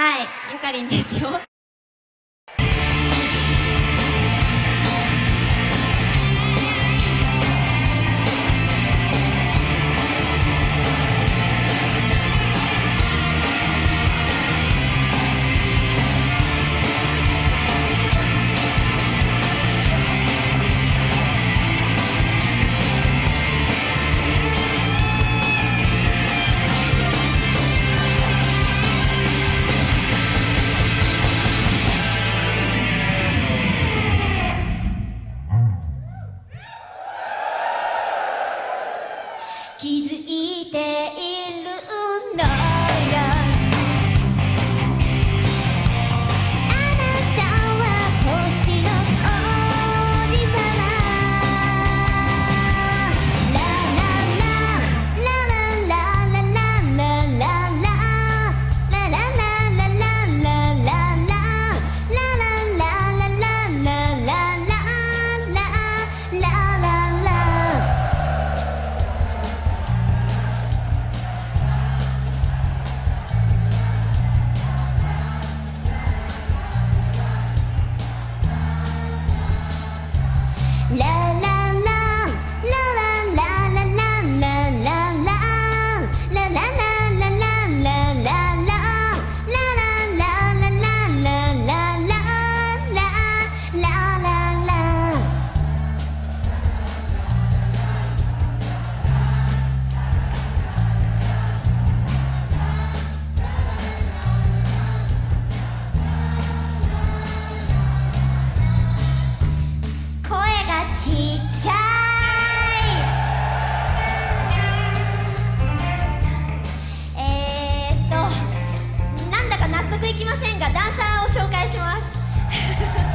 はい、ゆかりんですよ。きませんがダンサーを紹介します。